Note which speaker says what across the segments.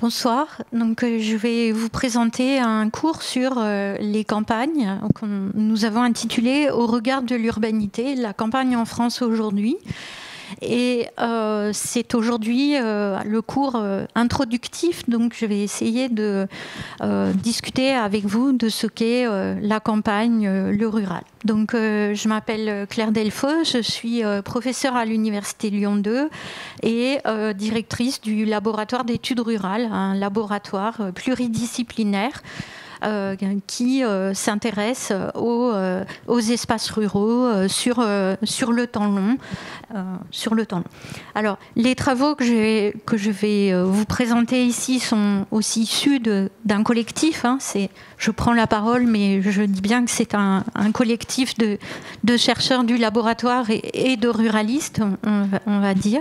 Speaker 1: Bonsoir. Donc, euh, je vais vous présenter un cours sur euh, les campagnes que nous avons intitulé Au regard de l'urbanité, la campagne en France aujourd'hui. Et euh, c'est aujourd'hui euh, le cours euh, introductif, donc je vais essayer de discuter avec vous de ce qu'est la campagne, le rural. Donc je m'appelle Claire Delfaux, je suis professeure à l'Université Lyon 2 et directrice du laboratoire d'études rurales, un laboratoire pluridisciplinaire qui euh, s'intéresse aux, euh, aux, espaces ruraux sur, le temps long. sur le temps long. Alors, les travaux que je, vais vous présenter ici sont aussi issus d'un collectif. Hein, je prends la parole, mais je dis bien que c'est un, collectif de, chercheurs du laboratoire et, de ruralistes, on, va dire.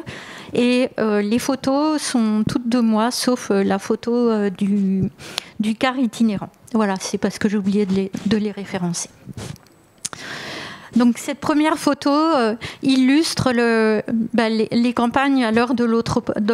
Speaker 1: Et les photos sont toutes de moi, sauf la photo du, du car itinérant. Voilà, c'est parce que j'ai oublié de les référencer. Donc cette première photo euh, illustre bah, les, campagnes à l'heure de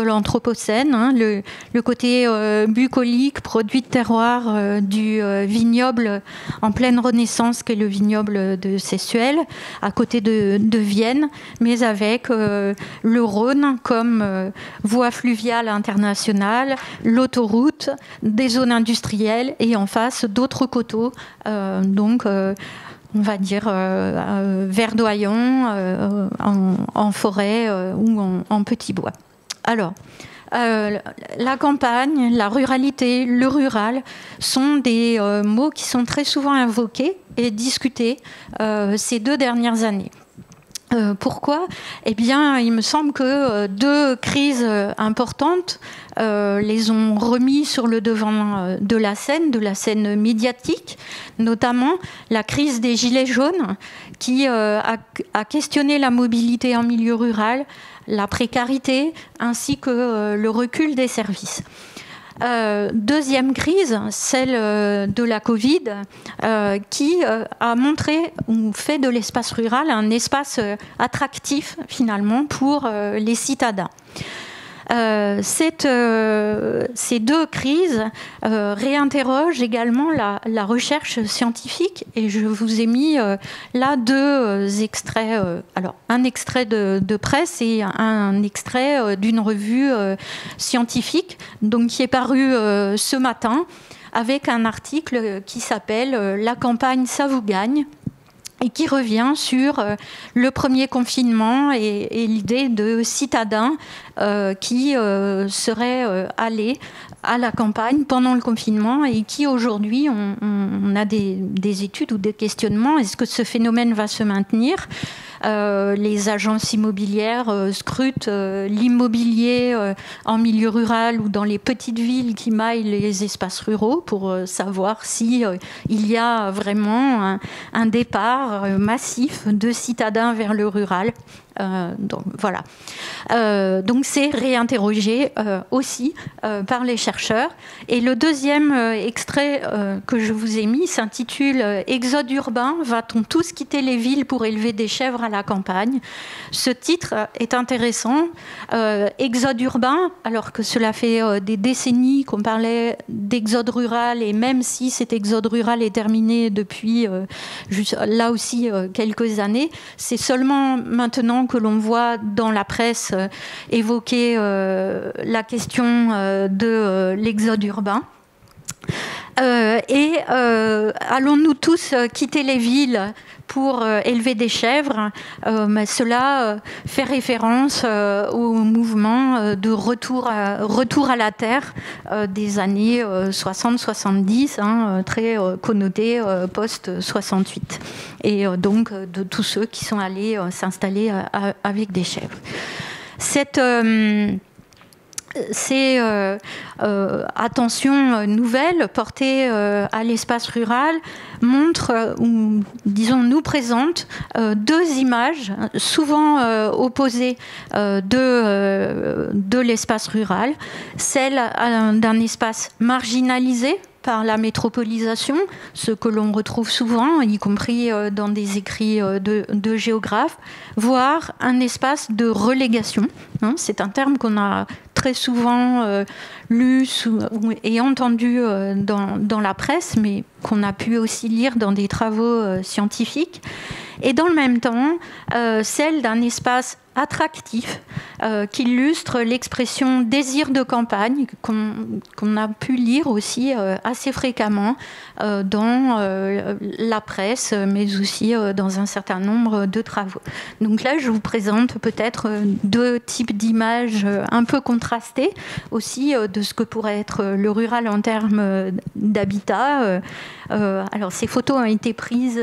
Speaker 1: l'Anthropocène, hein, le, le, côté euh, bucolique, produit de terroir euh, du vignoble en pleine renaissance qu'est le vignoble de Sessuel, à côté de, de Vienne, mais avec le Rhône comme voie fluviale internationale, l'autoroute, des zones industrielles et en face d'autres coteaux. donc on va dire, euh, euh, verdoyant euh, en, forêt ou en, petit bois. Alors, la campagne, la ruralité, le rural sont des mots qui sont très souvent invoqués et discutés ces deux dernières années. pourquoi? Eh bien, il me semble que deux crises importantes euh, les ont remis sur le devant euh, de la scène, de la scène médiatique, notamment la crise des Gilets jaunes qui euh, a, questionné la mobilité en milieu rural, la précarité ainsi que le recul des services. deuxième crise, celle de la Covid, qui a montré ou fait de l'espace rural un espace attractif finalement pour les citadins. Euh, euh, ces deux crises euh, réinterrogent également la, recherche scientifique et je vous ai mis là deux extraits, alors un extrait de, presse et un, extrait d'une revue scientifique donc, qui est paru ce matin avec un article qui s'appelle La campagne, ça vous gagne et qui revient sur euh, le premier confinement et, l'idée de citadins euh, qui euh, seraient allés à la campagne pendant le confinement et qui aujourd'hui on, a des, des, études ou des questionnements. Est-ce que ce phénomène va se maintenir? Les agences immobilières euh, scrutent euh, l'immobilier en milieu rural ou dans les petites villes qui maillent les espaces ruraux pour savoir si il y a vraiment un départ massif de citadins vers le rural. Euh, donc voilà. Euh, donc c'est réinterrogé euh, aussi par les chercheurs. Et le deuxième extrait que je vous ai mis s'intitule Exode urbain, va-t-on tous quitter les villes pour élever des chèvres à la campagne? Ce titre est intéressant. exode urbain, alors que cela fait des décennies qu'on parlait d'exode rural, et même si cet exode rural est terminé depuis là aussi quelques années, c'est seulement maintenant que l'on voit dans la presse euh, évoquer euh, la question euh, de l'exode urbain. et allons-nous tous quitter les villes pour élever des chèvres mais Cela fait référence au mouvement de retour à, retour à la terre des années 60-70, hein, très connoté post-68 et euh, donc euh, de tous ceux qui sont allés euh, s'installer avec des chèvres. Cette ces attentions nouvelles portées à l'espace rural montrent, ou disons nous présentent, deux images souvent opposées de, de l'espace rural. Celle d'un espace marginalisé par la métropolisation, ce que l'on retrouve souvent, y compris euh, dans des écrits euh, de, géographes, voire un espace de relégation. Hein. C'est un terme qu'on a très souvent lus et entendus dans, dans, la presse, mais qu'on a pu aussi lire dans des travaux scientifiques. Et dans le même temps, celle d'un espace attractif euh, qui illustre l'expression désir de campagne qu'on a pu lire aussi euh, assez fréquemment euh, dans la presse, mais aussi dans un certain nombre de travaux. Donc là, je vous présente peut-être deux types d'images un peu contrastées aussi de ce que pourrait être le rural en termes d'habitat. alors ces photos ont été prises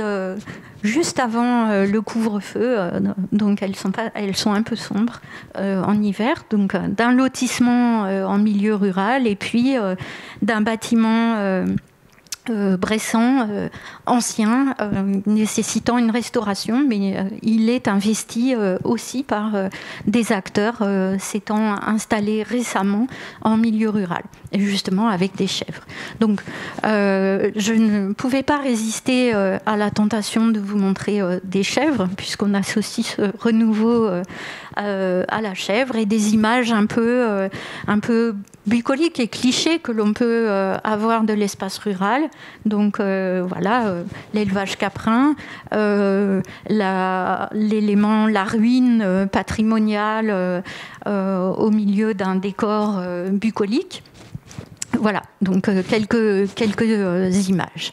Speaker 1: juste avant le couvre-feu, donc elles sont, elles sont un peu sombres en hiver, donc euh, d'un lotissement euh, en milieu rural et puis euh, d'un bâtiment euh, Bressan, euh, ancien, euh, nécessitant une restauration, mais il est investi aussi par des acteurs s'étant installés récemment en milieu rural, et justement avec des chèvres. Donc, je ne pouvais pas résister à la tentation de vous montrer des chèvres, puisqu'on associe ce renouveau à la chèvre et des images un peu, peu bucoliques et clichés que l'on peut avoir de l'espace rural donc euh, voilà, euh, l'élevage caprin, euh, l'élément, la, ruine patrimoniale au milieu d'un décor bucolique. Voilà, donc quelques images.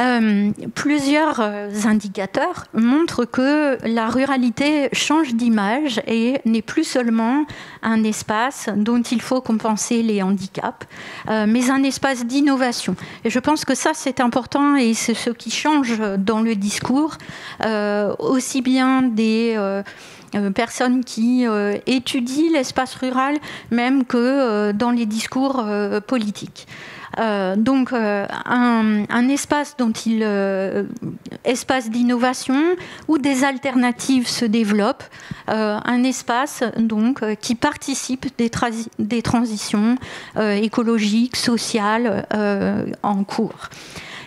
Speaker 1: Euh, plusieurs euh, indicateurs montrent que la ruralité change d'image et n'est plus seulement un espace dont il faut compenser les handicaps, euh, mais un espace d'innovation. Et je pense que ça, c'est important et c'est ce qui change dans le discours, aussi bien des... personnes qui étudient l'espace rural, même que dans les discours politiques. Euh, donc euh, un, espace dont il euh, espace d'innovation où des alternatives se développent, un espace donc qui participe des, des transitions écologiques, sociales en cours.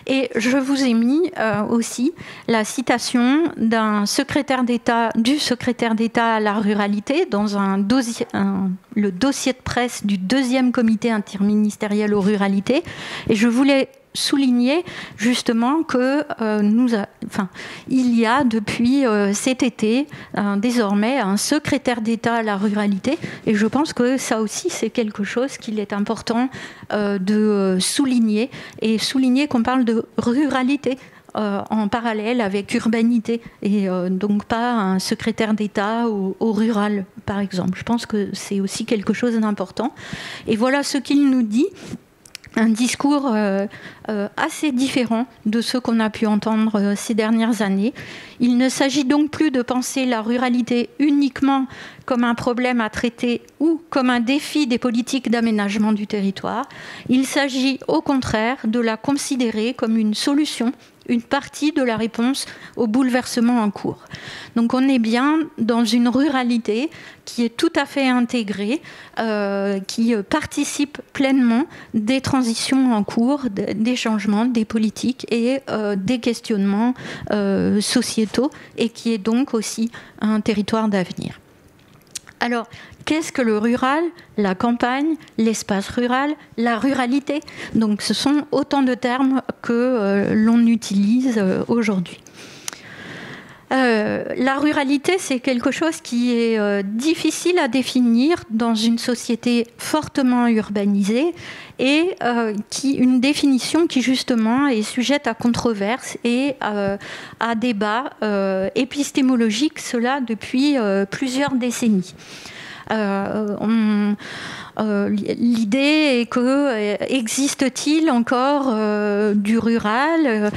Speaker 1: Et je vous ai mis euh, aussi la citation d'un secrétaire d'État, du secrétaire d'État à la ruralité, dans le dossier de presse du deuxième comité interministériel aux ruralités. Et je voulais souligner justement que euh, nous, il y a depuis euh, cet été désormais un secrétaire d'État à la ruralité, et je pense que ça aussi c'est quelque chose qu'il est important euh, de souligner et souligner qu'on parle de ruralité. en parallèle avec urbanité et donc pas un secrétaire d'État au, rural par exemple. Je pense que c'est aussi quelque chose d'important. Et voilà ce qu'il nous dit un discours euh, euh, assez différent de ce qu'on a pu entendre euh, ces dernières années. Il ne s'agit donc plus de penser la ruralité uniquement comme un problème à traiter ou comme un défi des politiques d'aménagement du territoire. Il s'agit au contraire de la considérer comme une solution une partie de la réponse au bouleversement en cours. Donc on est bien dans une ruralité qui est tout à fait intégrée, euh, qui participe pleinement des transitions en cours, des changements, des politiques et euh, des questionnements euh, sociétaux, et qui est donc aussi un territoire d'avenir. Alors, qu'est-ce que le rural, la campagne, l'espace rural, la ruralité? Donc, ce sont autant de termes que euh, l'on utilise euh, aujourd'hui. Euh, la ruralité, c'est quelque chose qui est difficile à définir dans une société fortement urbanisée et qui une définition qui justement est sujette à controverse et à débat épistémologique, cela depuis plusieurs décennies. Euh, euh, l'idée est que euh, existe-t-il encore du rural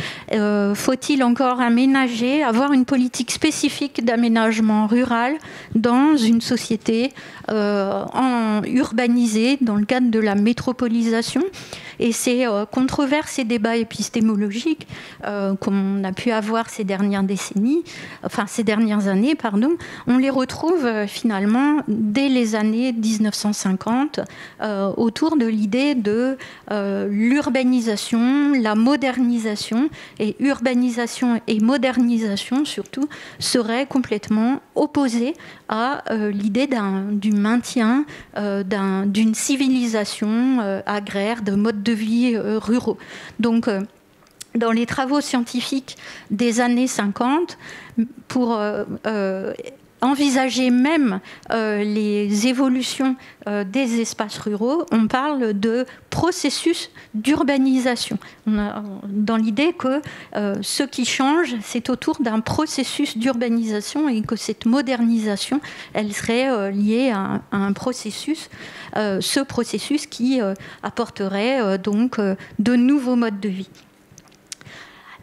Speaker 1: Faut-il encore aménager, avoir une politique spécifique d'aménagement rural dans une société urbanisée dans le cadre de la métropolisation? Et ces controverses et débats épistémologiques qu'on a pu avoir ces dernières décennies, enfin ces dernières années, pardon, on les retrouve finalement dès les années 1950 50 autour de l'idée de l'urbanisation, la modernisation, et urbanisation et modernisation surtout seraient complètement opposées à l'idée du maintien d'une civilisation agraire, de mode de vie ruraux. Donc, dans les travaux scientifiques des années 50 pour euh, euh, envisager même euh, les évolutions des espaces ruraux, on parle de processus d'urbanisation, dans l'idée que ce qui change, c'est autour d'un processus d'urbanisation et que cette modernisation, elle serait liée à, un processus, ce processus qui apporterait donc de nouveaux modes de vie.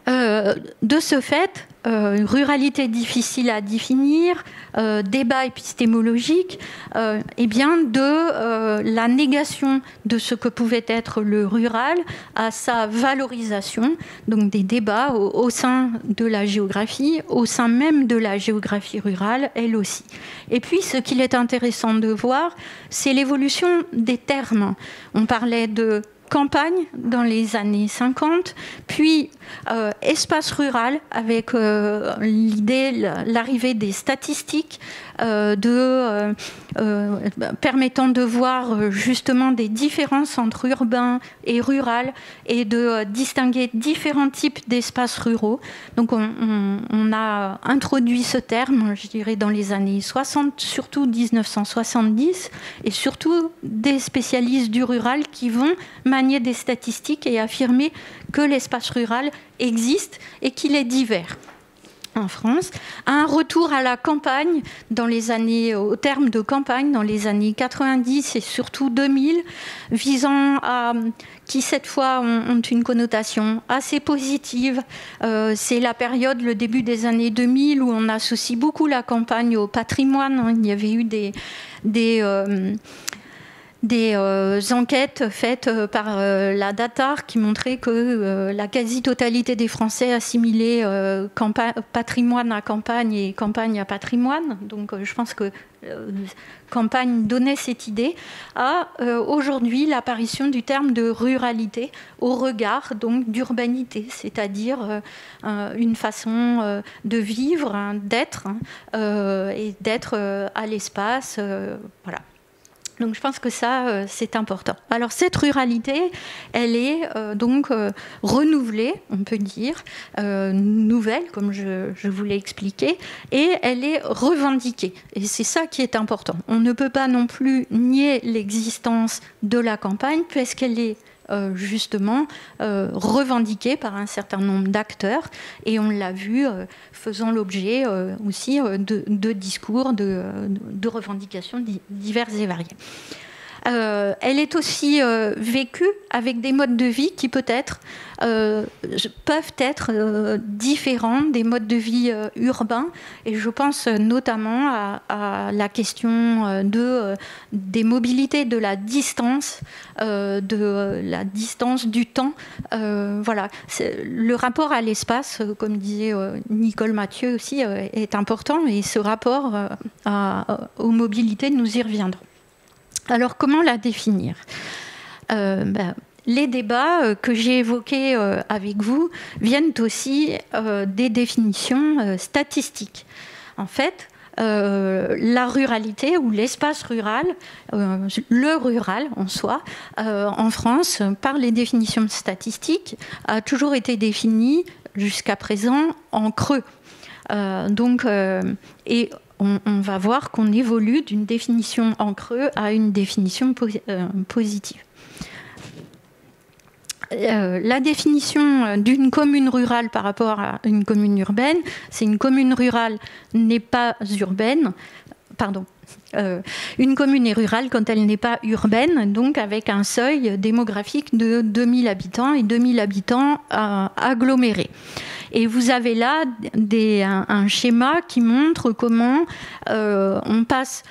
Speaker 1: Euh, de ce fait, euh, ruralité difficile à définir, euh, débat épistémologique, et eh bien de la négation de ce que pouvait être le rural à sa valorisation, donc des débats au, sein de la géographie, au sein même de la géographie rurale, elle aussi. Et puis, ce qu'il est intéressant de voir, c'est l'évolution des termes. On parlait de campagne dans les années 50, puis euh, espace rural avec euh, l'idée, l'arrivée des statistiques de, permettant de voir justement des différences entre urbain et rural et de distinguer différents types d'espaces ruraux. Donc on, on, a introduit ce terme, je dirais, dans les années 60, surtout 1970, et surtout des spécialistes du rural qui vont manier des statistiques et affirmer que l'espace rural existe et qu'il est divers en France, un retour à la campagne dans les années, au terme de campagne dans les années 90 et surtout 2000, visant à qui cette fois ont, une connotation assez positive. Euh, c'est la période, le début des années 2000, où on associe beaucoup la campagne au patrimoine. Il y avait eu des, des euh, des euh, enquêtes faites euh, par euh, la Datar qui montraient que la quasi-totalité des Français assimilaient patrimoine à campagne et campagne à patrimoine. Donc je pense que campagne donnait cette idée à aujourd'hui l'apparition du terme de ruralité au regard donc d'urbanité, c'est-à-dire une façon de vivre, hein, d'être hein, et d'être à l'espace. voilà. Donc je pense que ça, euh, c'est important. Alors cette ruralité, elle est euh, donc euh, renouvelée, on peut dire, nouvelle, comme je, je vous l'ai expliqué, et elle est revendiquée. Et c'est ça qui est important. On ne peut pas non plus nier l'existence de la campagne, puisqu'elle est euh, justement euh, revendiquée par un certain nombre d'acteurs et on l'a vu euh, faisant l'objet aussi de, discours, de, revendications diverses et variées. Elle est aussi vécue avec des modes de vie qui peut-être euh, peuvent être euh, différents des modes de vie euh, urbains. Et je pense notamment à, la question de, des mobilités, de la distance, de la distance du temps. voilà, le rapport à l'espace, comme disait Nicole Mathieu aussi, est important. Et ce rapport aux mobilités, nous y reviendrons. Alors, comment la définir? Ben, les débats euh, que j'ai évoqués euh, avec vous viennent aussi euh, des définitions statistiques. En fait, la ruralité ou l'espace rural, le rural en soi, en France, par les définitions statistiques, a toujours été défini jusqu'à présent en creux. donc, on, va voir qu'on évolue d'une définition en creux à une définition positive. Euh, la définition d'une commune rurale par rapport à une commune urbaine, c'est une commune rurale n'est pas urbaine, pardon. Euh, une commune est rurale quand elle n'est pas urbaine, donc avec un seuil démographique de 2000 habitants et 2000 habitants agglomérés. Et vous avez là un, schéma qui montre comment euh, on passe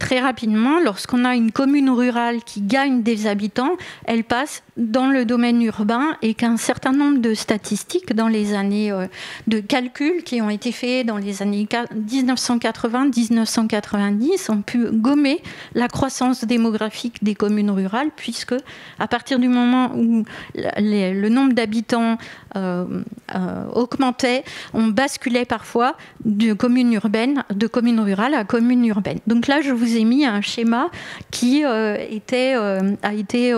Speaker 1: très rapidement, lorsqu'on a une commune rurale qui gagne des habitants, elle passe dans le domaine urbain et qu'un certain nombre de statistiques dans les années euh, de calcul qui ont été faits dans les années 1980-1990 ont pu gommer la croissance démographique des communes rurales puisque à partir du moment où le nombre d'habitants euh, euh, augmentait, on basculait parfois de communes urbaines, de communes rurales à communes urbaines. Donc là, je vous ai mis un schéma qui était, a été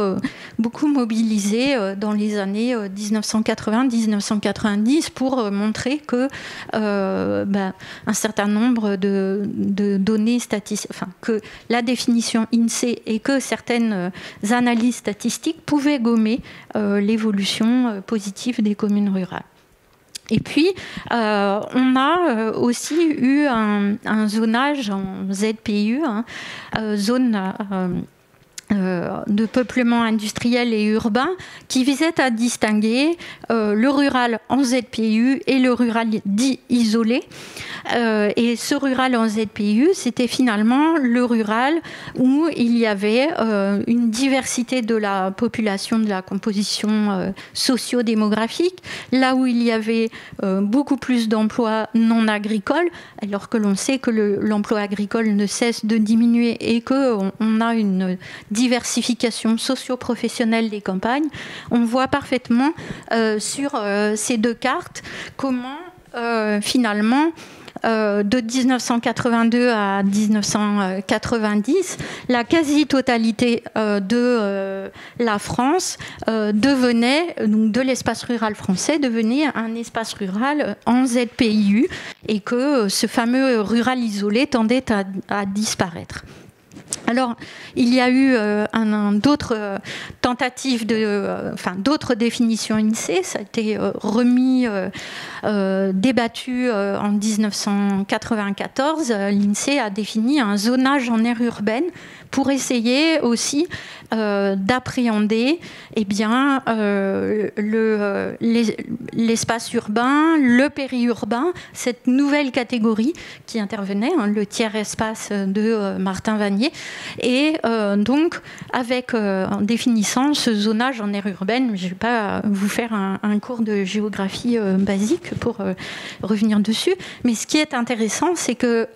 Speaker 1: beaucoup mobilisé euh, dans les années 1980-1990 euh, pour euh, montrer que ben, un certain nombre de, données statistiques, enfin que la définition INSEE et que certaines analyses statistiques pouvaient gommer l'évolution positive des communes rurales. Et puis, on a aussi eu un, zonage en ZPU, hein, zone de peuplement industriel et urbain qui visait à distinguer euh, le rural en ZPU et le rural dit isolé. Euh, et ce rural en ZPU, c'était finalement le rural où il y avait une diversité de la population, de la composition socio-démographique, là où il y avait beaucoup plus d'emplois non agricoles, alors que l'on sait que l'emploi agricole ne cesse de diminuer et qu'on on a une diversification socio-professionnelle des campagnes, on voit parfaitement euh, sur euh, ces deux cartes comment euh, finalement de 1982 à 1990, la quasi-totalité de la France devenait, de l'espace rural français, devenait un espace rural en ZPIU et que ce fameux rural isolé tendait à disparaître. Alors, il y a eu euh, d'autres euh, tentatives, de, euh, enfin d'autres définitions INSEE. Ça a été remis, débattu en 1994. L'INSEE a défini un zonage en aire urbaine pour essayer aussi euh, d'appréhender eh bien, euh, le, l'espace urbain, le périurbain, cette nouvelle catégorie qui intervenait, hein, le tiers-espace de euh, Martin Vanier. Et donc, avec, en définissant ce zonage en aire urbaine, je ne vais pas vous faire un, un cours de géographie basique pour revenir dessus, mais ce qui est intéressant, c'est que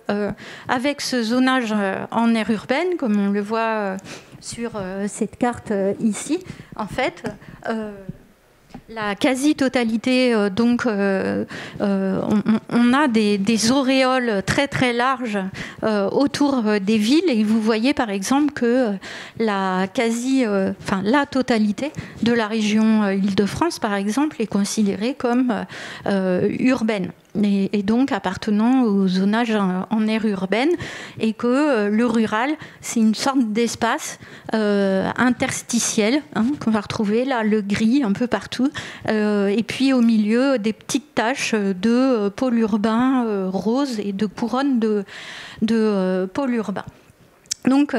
Speaker 1: avec ce zonage en aire urbaine, comme on le voit euh, sur euh, cette carte euh, ici, en fait, la quasi-totalité, donc, on, a des, auréoles très très larges autour des villes. Et vous voyez par exemple que la quasi, enfin la totalité de la région Île-de-France, par exemple, est considérée comme urbaine et, donc appartenant au zonage en, aire urbaine, et que euh, le rural, c'est une sorte d'espace euh, interstitiel hein, qu'on va retrouver là, le gris un peu partout, euh, et puis au milieu des petites taches de pôle urbain rose et de couronne de, de pôle urbain. Donc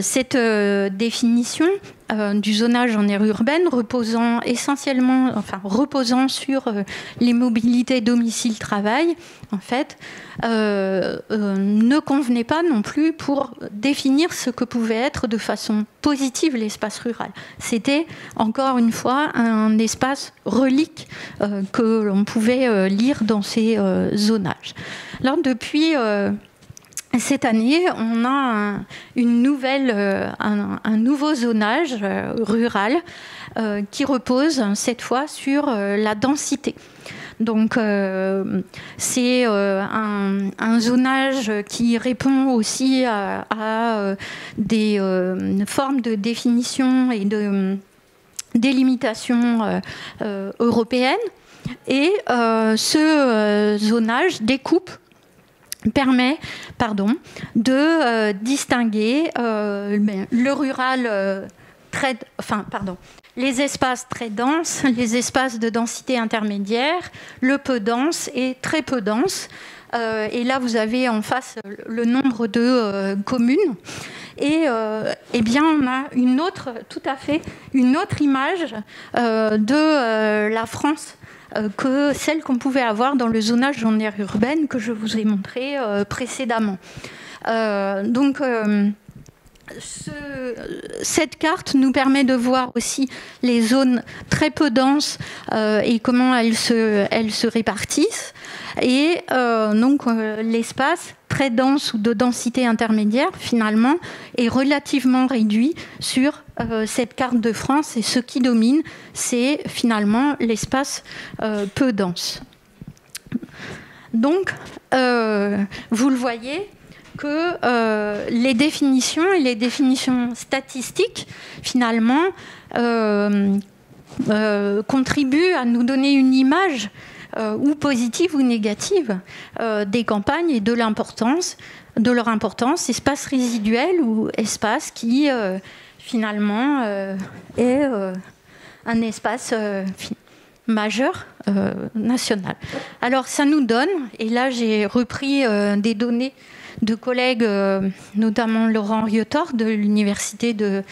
Speaker 1: cette définition euh, du zonage en aire urbaine, reposant essentiellement, enfin reposant sur euh, les mobilités domicile-travail, en fait, euh, ne convenait pas non plus pour définir ce que pouvait être de façon positive l'espace rural. C'était encore une fois un espace relique que l'on pouvait lire dans ces zonages. Depuis cette année, on a une nouvelle, euh, un, nouveau zonage euh, rural euh, qui repose cette fois sur la densité. Donc c'est un, zonage qui répond aussi à, des formes de définition et de délimitation européenne. Et ce zonage découpe permet pardon, de euh, distinguer euh, le rural euh, très, enfin, pardon, les espaces très denses, les espaces de densité intermédiaire, le peu dense et très peu dense. et là, vous avez en face le nombre de communes. Et eh bien, on a une autre, tout à fait, une autre image de la France que celle qu'on pouvait avoir dans le zonage en aire urbaine que je vous ai montré euh, précédemment. Euh, donc, cette carte nous permet de voir aussi les zones très peu denses euh, et comment elles se répartissent. Et euh, donc euh, l'espace très dense ou de densité intermédiaire, finalement, est relativement réduit sur cette carte de France. Et ce qui domine, c'est finalement l'espace peu dense. Donc, vous le voyez, que euh, les définitions et les définitions statistiques, finalement, euh, euh, contribuent à nous donner une image, ou positive ou négative, des campagnes et de l'importance, de leur importance, espace résiduel ou espace qui, finalement, est un espace majeur national. Alors ça nous donne, et là j'ai repris des données de collègues, euh, notamment Laurent Riotor de l'Université de,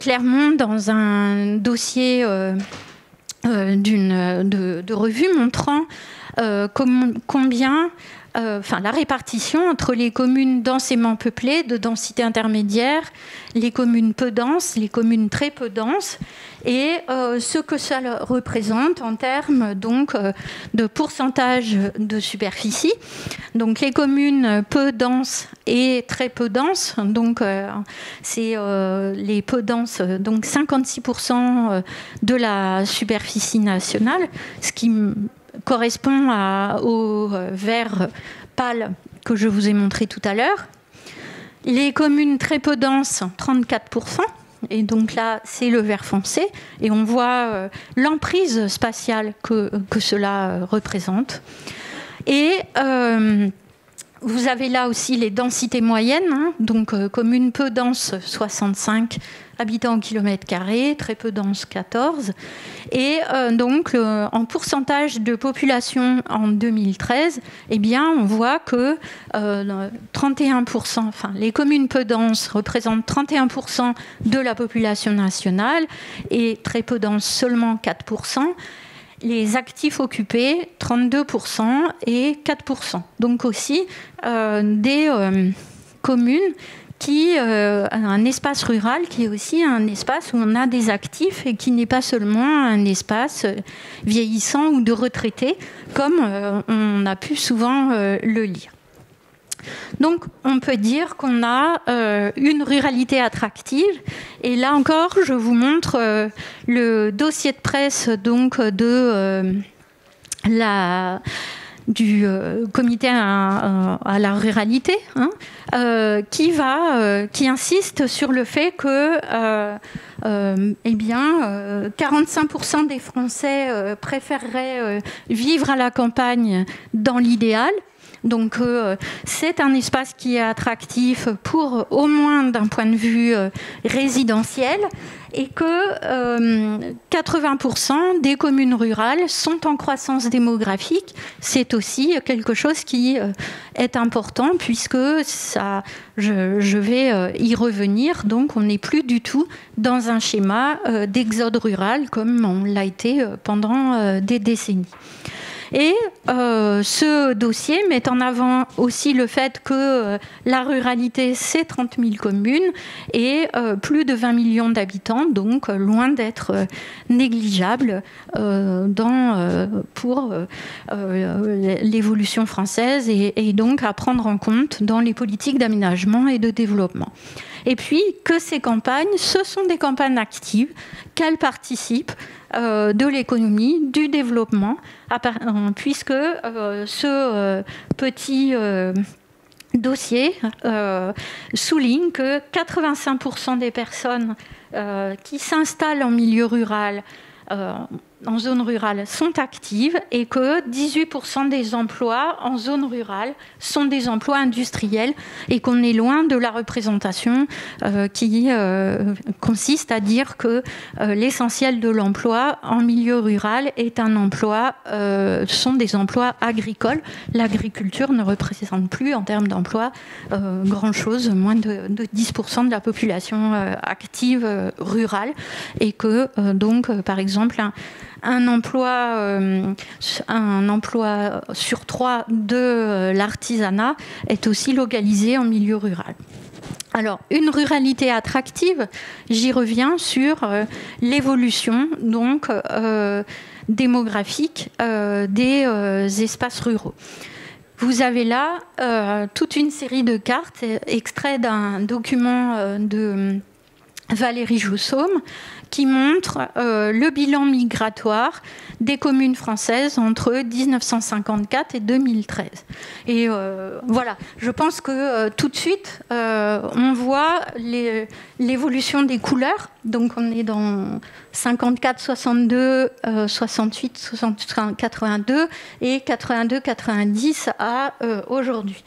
Speaker 1: Clermont, dans un dossier euh, euh, d'une de, revue montrant combien euh, enfin, la répartition entre les communes densément peuplées, de densité intermédiaire, les communes peu denses, les communes très peu denses, et euh, ce que ça représente en termes donc euh, de pourcentage de superficie. Donc les communes peu denses et très peu denses, donc c'est les peu denses, donc 56% de la superficie nationale, ce qui correspond au euh, vert pâle que je vous ai montré tout à l'heure. Les communes très peu denses, 34%. Et donc là, c'est le vert foncé. Et on voit euh, l'emprise spatiale que, cela euh, représente. Et vous avez là aussi les densités moyennes. Hein. donc communes peu denses, 65 habitants au kilomètre carré, très peu dense 14. Et euh, donc, en pourcentage de population en 2013, eh bien, on voit que 31%, euh, enfin, les communes peu denses représentent 31% de la population nationale et très peu denses seulement 4% les actifs occupés, 32% et 4%. Donc aussi euh, des communes qui euh, un espace rural qui est aussi un espace où on a des actifs et qui n'est pas seulement un espace euh, vieillissant ou de retraités, comme euh, on a pu souvent le lire. Donc, on peut dire qu'on a une ruralité attractive. Et là encore, je vous montre le dossier de presse donc de la du euh, comité à, la ruralité, hein, euh, qui euh, qui insiste sur le fait que, eh bien, 45% des Français préféreraient vivre à la campagne dans l'idéal. Donc c'est un espace qui est attractif pour au moins d'un point de vue résidentiel et que 80% euh, des communes rurales sont en croissance démographique. C'est aussi quelque chose qui euh, est important puisque ça, je, vais euh, y revenir. Donc on n'est plus du tout dans un schéma d'exode rural comme on l'a été pendant des décennies. Et euh, ce dossier met en avant aussi le fait que euh, la ruralité, c'est 30 000 communes et euh, plus de 20 millions d'habitants, donc loin d'être négligeable pour l'évolution française et, donc à prendre en compte dans les politiques d'aménagement et de développement. Et puis que ces campagnes, ce sont des campagnes actives, qu'elles participent de l'économie, du développement, euh, puisque euh, ce petit dossier souligne que 85% des personnes qui s'installent en milieu rural en zone rurale sont actives et que 18% des emplois en zone rurale sont des emplois industriels et qu'on est loin de la représentation euh, qui euh, consiste à dire que euh, l'essentiel de l'emploi en milieu rural est un emploi, sont des emplois agricoles. L'agriculture ne représente plus en termes d'emploi grand-chose, moins de, de, 10% de la population active rurale et que donc par exemple un emploi, euh, un emploi sur trois de euh, l'artisanat est aussi localisé en milieu rural. Alors, une ruralité attractive, j'y reviens sur l'évolution donc démographique des espaces ruraux. Vous avez là toute une série de cartes extraits d'un document de Valérie Joussaume qui montre euh, le bilan migratoire des communes françaises entre 1954 et 2013. Et euh, voilà, je pense que euh, tout de suite, on voit l'évolution des couleurs. Donc on est dans 54, 62, 68, 63, 82 et 82, 90 à aujourd'hui.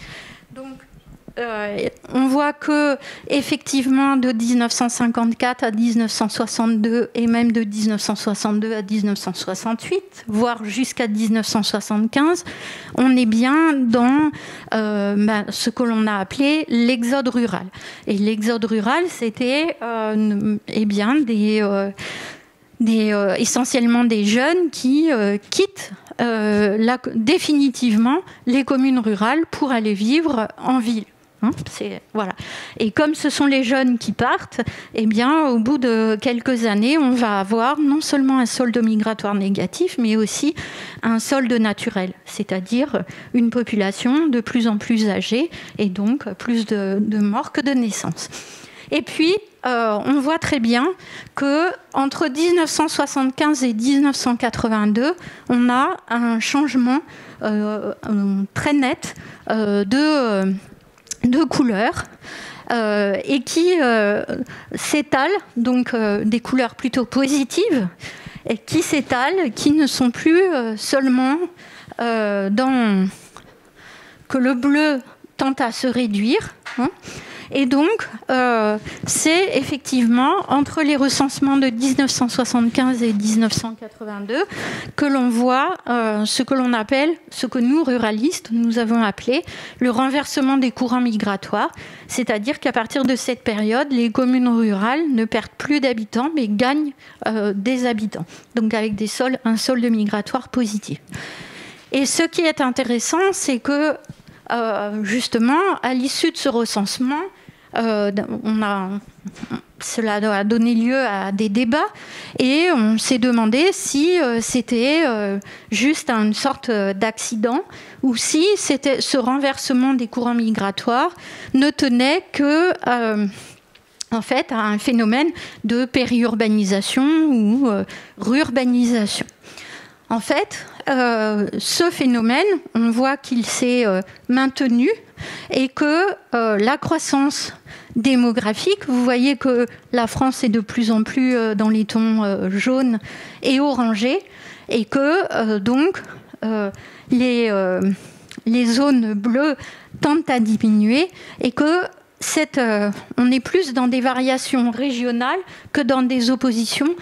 Speaker 1: Euh, on voit que effectivement de 1954 à 1962 et même de 1962 à 1968, voire jusqu'à 1975, on est bien dans euh, bah, ce que l'on a appelé l'exode rural. Et l'exode rural, c'était euh, eh essentiellement des jeunes qui quittent définitivement les communes rurales pour aller vivre en ville. Hein, voilà. Et comme ce sont les jeunes qui partent, eh bien, au bout de quelques années, on va avoir non seulement un solde migratoire négatif, mais aussi un solde naturel, c'est-à-dire une population de plus en plus âgée et donc plus de, morts que de naissances. Et puis, euh, on voit très bien que entre 1975 et 1982, on a un changement euh, très net euh, de de couleurs euh, et qui euh, s'étalent, donc euh, des couleurs plutôt positives, et qui s'étalent, qui ne sont plus seulement dans que le bleu tente à se réduire. Hein, et donc, euh, c'est effectivement entre les recensements de 1975 et 1982 que l'on voit euh, ce que l'on appelle, ce que nous, ruralistes, nous avons appelé le renversement des courants migratoires. C'est-à-dire qu'à partir de cette période, les communes rurales ne perdent plus d'habitants, mais gagnent euh, des habitants. Donc avec des sols, un solde migratoire positif. Et ce qui est intéressant, c'est que justement, à l'issue de ce recensement, euh, cela a donné lieu à des débats et on s'est demandé si euh, c'était euh, juste une sorte d'accident ou si c'était ce renversement des courants migratoires ne tenait que en fait à un phénomène de périurbanisation ou rurbanisation. En fait, ce phénomène, on voit qu'il s'est maintenu et que euh, la croissance démographique, vous voyez que la France est de plus en plus euh, dans les tons euh, jaunes et orangés, et que donc les, zones bleues tendent à diminuer, et que cette, on est plus dans des variations régionales que dans des oppositions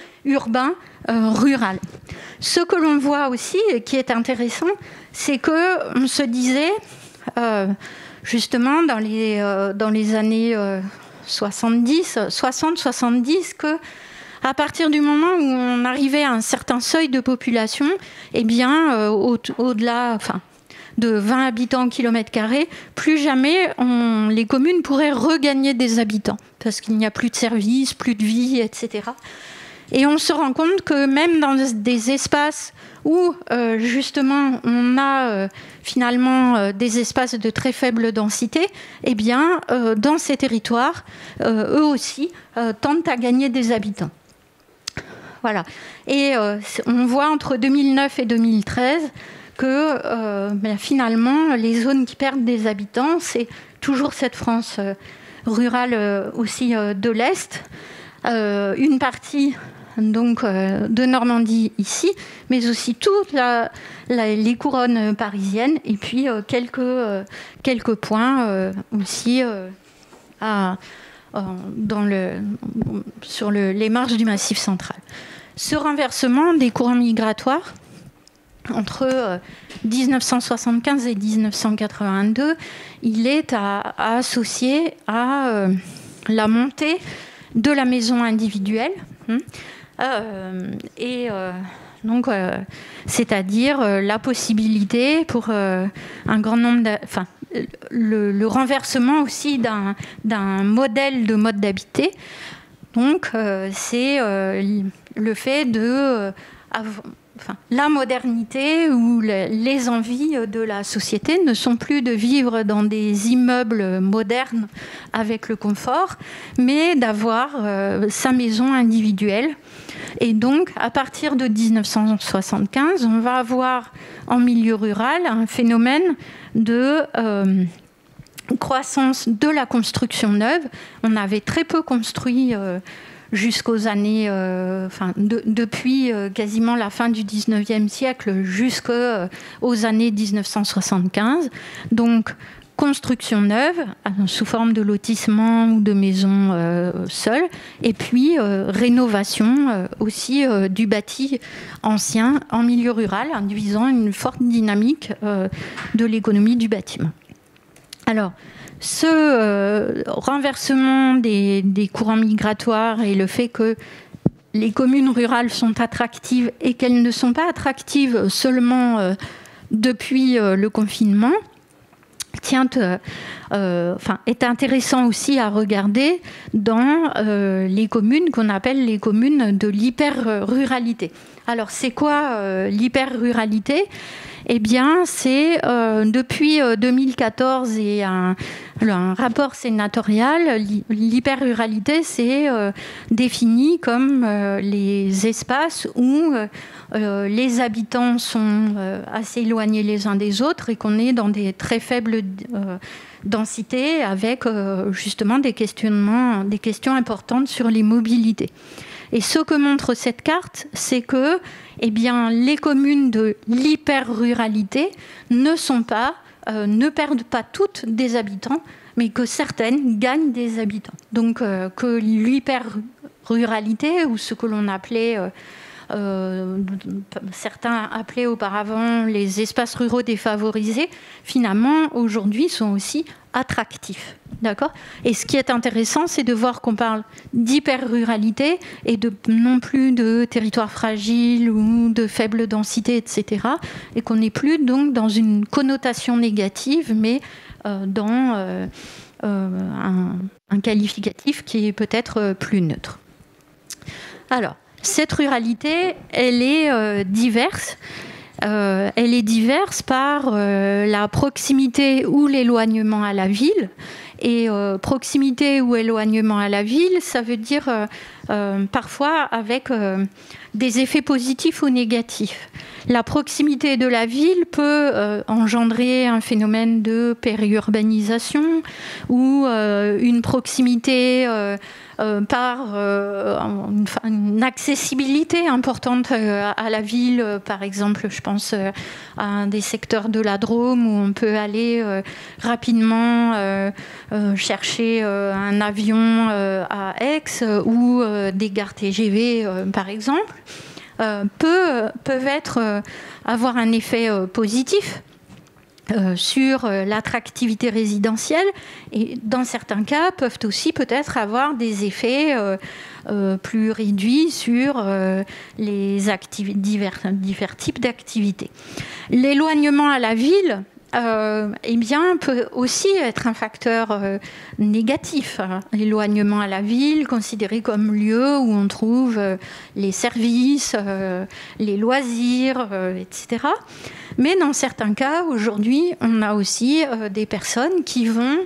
Speaker 1: urbains-rurales. Ce que l'on voit aussi, qui est intéressant, c'est que on se disait justement dans les, euh, années 70, 60-70, que à partir du moment où on arrivait à un certain seuil de population, eh bien, euh, au-delà, enfin, de 20 habitants au kilomètre carré, plus jamais les communes pourraient regagner des habitants, parce qu'il n'y a plus de services, plus de vie, etc. Et on se rend compte que même dans des espaces où euh, justement on a euh, finalement euh, des espaces de très faible densité, eh bien dans ces territoires, eux aussi tentent à gagner des habitants. Voilà. Et on voit entre 2009 et 2013 que ben, finalement les zones qui perdent des habitants, c'est toujours cette France rurale aussi de l'Est. une partie donc euh, de Normandie ici, mais aussi toutes les couronnes parisiennes, et puis euh, quelques, euh, quelques points aussi dans le, sur les marges du Massif central. Ce renversement des courants migratoires entre 1975 et 1982, il est à, associer à la montée de la maison individuelle. Hein, euh, et euh, Donc, c'est-à-dire la possibilité pour un grand nombre, de, enfin, le, renversement aussi d'un modèle de mode d'habiter. Donc, c'est le fait de la modernité ou les envies de la société ne sont plus de vivre dans des immeubles modernes avec le confort, mais d'avoir euh, sa maison individuelle. Et donc, à partir de 1975, on va avoir en milieu rural un phénomène de euh, croissance de la construction neuve. On avait très peu construit. Euh, jusqu'aux années, euh, depuis euh, quasiment la fin du 19e siècle jusqu'aux euh, années 1975. Donc, construction neuve sous forme de lotissement ou de maisons seules, et puis rénovation aussi du bâti ancien en milieu rural, induisant une forte dynamique de l'économie du bâtiment. Alors, ce euh, renversement des, courants migratoires et le fait que les communes rurales sont attractives et qu'elles ne sont pas attractives seulement euh, depuis euh, le confinement, est intéressant aussi à regarder dans les communes qu'on appelle les communes de l'hyper-ruralité. Alors, c'est quoi l'hyper-ruralité? Eh bien, c'est euh, depuis 2014 euh, et un, rapport sénatorial, l'hyper-ruralité, c'est euh, défini comme les espaces où les habitants sont assez éloignés les uns des autres et qu'on est dans des très faibles densités avec justement des questionnements, des questions importantes sur les mobilités. Et ce que montre cette carte, c'est que eh bien, les communes de l'hyper-ruralité euh, ne perdent pas toutes des habitants, mais que certaines gagnent des habitants. Donc euh, que l'hyper-ruralité, ou ce que l'on appelait euh, certains appelaient auparavant les espaces ruraux défavorisés, finalement, aujourd'hui, sont aussi attractifs. D'accord? Et ce qui est intéressant, c'est de voir qu'on parle d'hyper-ruralité et de, non plus de territoires fragiles ou de faible densité, etc. Et qu'on n'est plus donc dans une connotation négative, mais euh, dans euh, un, un, qualificatif qui est peut-être plus neutre. Alors, cette ruralité, elle est euh, diverse. Euh, elle est diverse par euh, la proximité ou l'éloignement à la ville. Et proximité ou éloignement à la ville, ça veut dire parfois avec des effets positifs ou négatifs. La proximité de la ville peut engendrer un phénomène de périurbanisation ou une proximité euh, par euh, une, accessibilité importante euh, à la ville. Par exemple, je pense à un des secteurs de la Drôme où on peut aller rapidement chercher un avion à Aix ou des gares TGV, par exemple. Peuvent être, avoir un effet positif euh, sur euh, l'attractivité résidentielle et dans certains cas peuvent aussi peut-être avoir des effets euh, plus réduits sur les divers types d'activités. L'éloignement à la ville euh, eh bien, peut aussi être un facteur euh, négatif. L'éloignement à la ville, considéré comme lieu où on trouve euh, les services, les loisirs, etc. Mais dans certains cas, aujourd'hui, on a aussi des personnes qui vont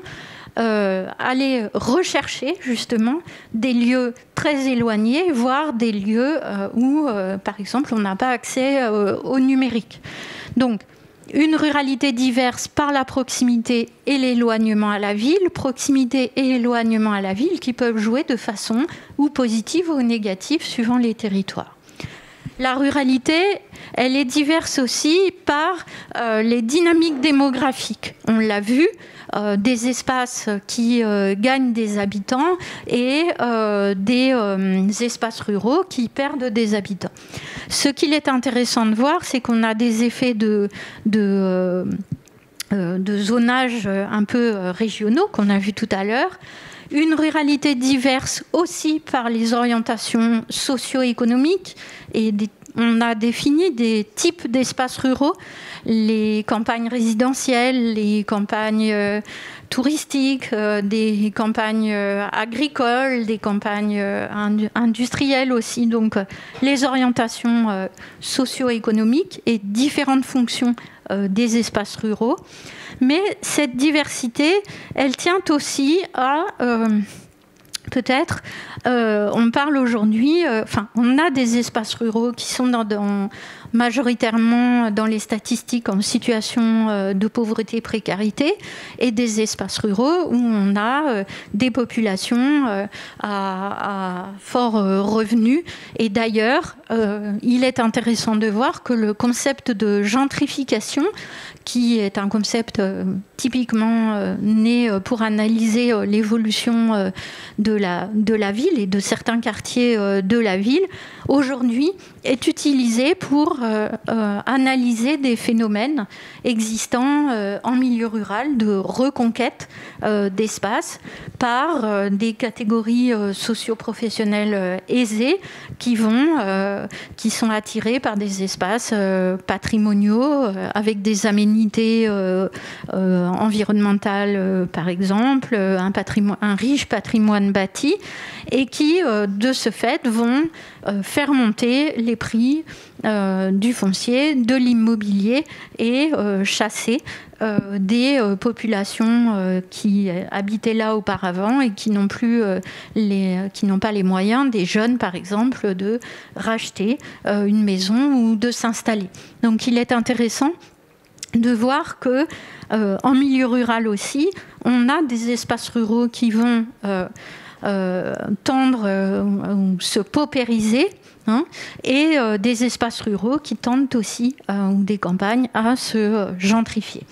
Speaker 1: aller rechercher justement des lieux très éloignés, voire des lieux où, par exemple, on n'a pas accès au numérique. Donc, une ruralité diverse par la proximité et l'éloignement à la ville, proximité et éloignement à la ville qui peuvent jouer de façon ou positive ou négative suivant les territoires. La ruralité, elle est diverse aussi par euh, les dynamiques démographiques. On l'a vu, des espaces qui euh, gagnent des habitants et des espaces ruraux qui perdent des habitants. Ce qu'il est intéressant de voir, c'est qu'on a des effets de, de zonage un peu régionaux qu'on a vu tout à l'heure une ruralité diverse aussi par les orientations socio-économiques et on a défini des types d'espaces ruraux, les campagnes résidentielles, les campagnes euh, touristiques, euh, des campagnes euh, agricoles, des campagnes industrielles aussi, donc les orientations socio-économiques et différentes fonctions des espaces ruraux. Mais cette diversité, elle tient aussi à peut-être, euh, on parle aujourd'hui, euh, enfin, on a des espaces ruraux qui sont majoritairement dans les statistiques en situation euh, de pauvreté et précarité, et des espaces ruraux où on a des populations à, à, fort revenu. Et d'ailleurs, il est intéressant de voir que le concept de gentrification qui est un concept euh, typiquement euh, né euh, pour analyser l'évolution de la, de la ville et de certains quartiers de la ville, aujourd'hui est utilisé pour analyser des phénomènes existants en milieu rural de reconquête d'espace par des catégories socio-professionnelles aisées qui, vont, qui sont attirées par des espaces patrimoniaux avec des aménagements euh, euh, environnementale, euh, par exemple, un, un, riche patrimoine bâti, et qui, de ce fait, vont faire monter les prix du foncier, de l'immobilier et chasser des populations qui habitaient là auparavant et qui n'ont plus les, qui n'ont pas les moyens, des jeunes par exemple, de racheter une maison ou de s'installer. Donc il est intéressant de voir que euh, en milieu rural aussi, on a des espaces ruraux qui vont euh, euh, tendre ou se paupériser. Hein, et des espaces ruraux qui tendent aussi, ou des campagnes, à se gentrifier.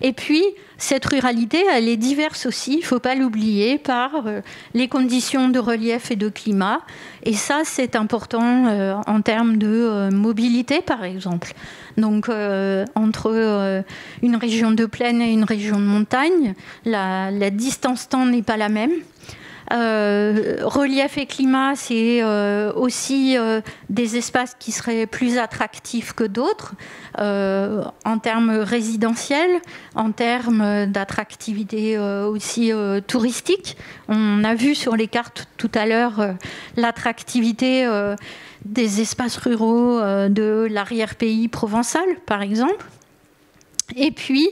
Speaker 1: Et puis, cette ruralité, elle est diverse aussi, il ne faut pas l'oublier, par euh, les conditions de relief et de climat. Et ça, c'est important euh, en termes de euh, mobilité, par exemple. Donc, entre une région de plaine et une région de montagne, la, la distance temps n'est pas la même. Euh, relief et climat, c'est euh, aussi euh, des espaces qui seraient plus attractifs que d'autres en termes résidentiels, en termes d'attractivité aussi touristique. On a vu sur les cartes tout à l'heure l'attractivité des espaces ruraux de l'arrière-pays provençal, par exemple. Et puis,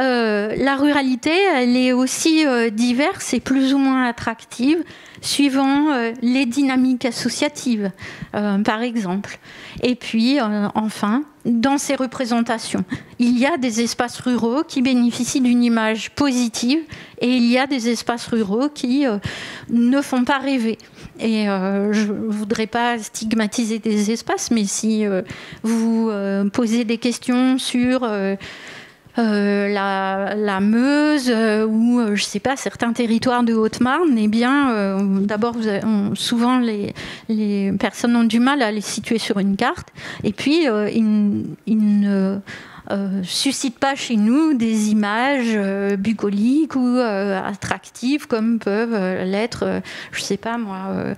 Speaker 1: euh, la ruralité, elle est aussi euh, diverse et plus ou moins attractive suivant euh, les dynamiques associatives, par exemple. Et puis, enfin, dans ces représentations, il y a des espaces ruraux qui bénéficient d'une image positive et il y a des espaces ruraux qui ne font pas rêver. Et je ne voudrais pas stigmatiser des espaces, mais si vous posez des questions sur euh, la, Meuse euh, ou euh, je sais pas certains territoires de Haute-Marne, eh bien, d'abord souvent les, les, personnes ont du mal à les situer sur une carte, et puis ils, ils euh, suscite pas chez nous des images euh, bucoliques ou euh, attractives comme peuvent l'être, je sais pas moi,